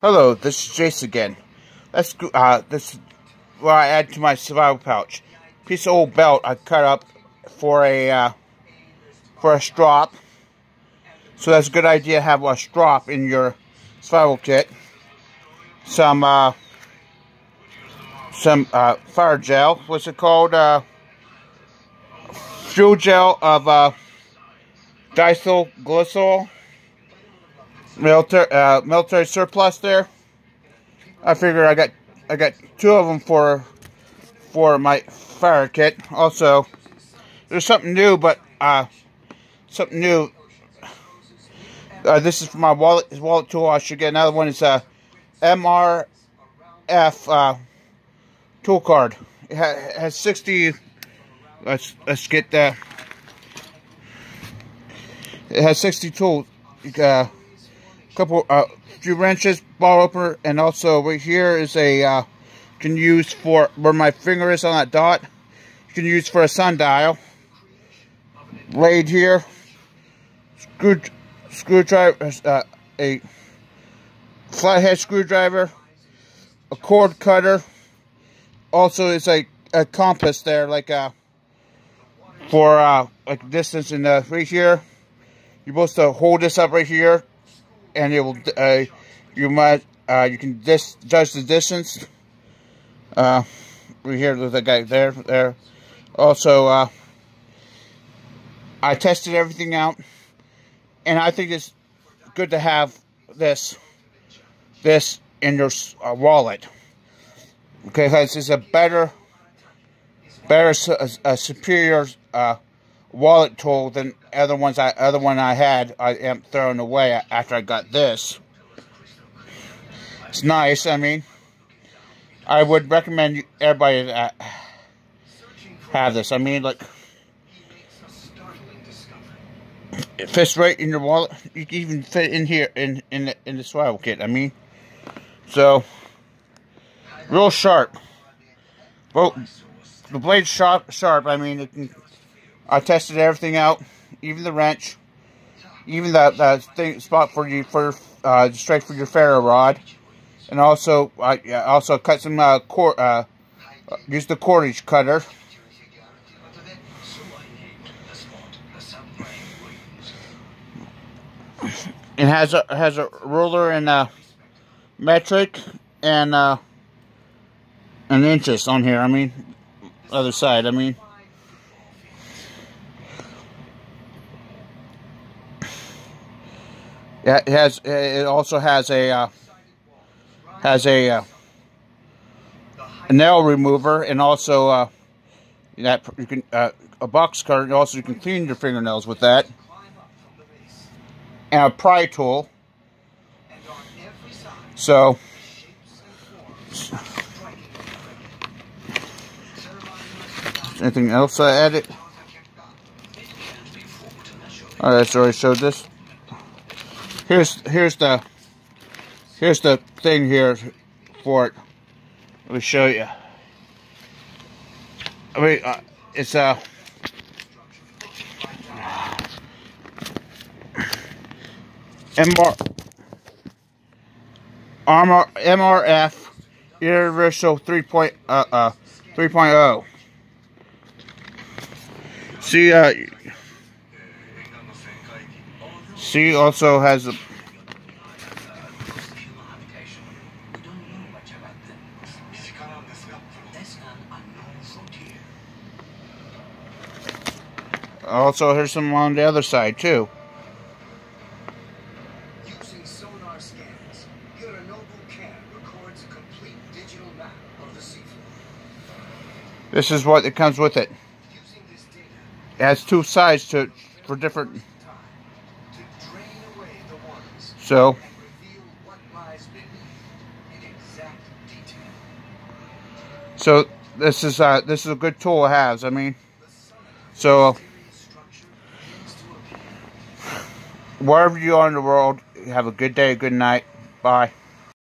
Hello, this is Jase again. Let's go, uh, this is what I add to my survival pouch. Piece of old belt I cut up for a, uh, for a strop. So that's a good idea to have a strop in your survival kit. Some, uh, some, uh, fire gel. What's it called? Uh, fuel gel of, uh, diethyl glycol military uh, military surplus there. I figure I got I got two of them for for my fire kit. Also, there's something new, but uh, something new. Uh, this is for my wallet wallet tool. I should get another one. It's a MRF uh, tool card. It, ha it has 60. Let's let's get that. It has 60 tools. Uh, couple, uh, few wrenches, ball opener, and also right here is a, uh, can use for, where my finger is on that dot, you can use for a sundial. Blade here, screw, screwdriver, uh, a flathead screwdriver, a cord cutter, also it's a, a compass there, like, uh, for, uh, like distance in the, right here. You're supposed to hold this up right here and it will uh, you might uh, you can dis judge the distance. Uh, we hear the guy there there. Also, uh, I tested everything out, and I think it's good to have this this in your uh, wallet. Okay, because it's a better, better, a, a superior uh, wallet tool than other ones I other one I had I am throwing away after I got this. It's nice. I mean, I would recommend everybody uh, have this. I mean, like it fits right in your wallet. You can even fit in here in in the, in the survival kit. I mean, so real sharp. Well, the blade sharp. Sharp. I mean, it can I tested everything out, even the wrench, even that that thing spot for you for uh, straight for your ferro rod, and also I also cut some uh, cord, uh, use the cordage cutter. It has a has a ruler and a metric and uh, an inches on here. I mean, other side. I mean. It has. It also has a uh, has a, uh, nail remover and also uh, that you can uh, a box cutter. Also, you can clean your fingernails with that, and a pry tool. So. Anything else I added? Alright, so I showed this here's here's the here's the thing here for it. Let me show you. I mean, uh, it's a uh, MR Armor MRF Universal 3. Point, uh, uh, 3.0. See, uh, she also has a Also, here's some on the other side, too. Using sonar scans, records a complete digital map of the seafloor. This is what it comes with it. It has two sides to for different so, so this is uh, this is a good tool it has. I mean, so wherever you are in the world, have a good day, good night. Bye.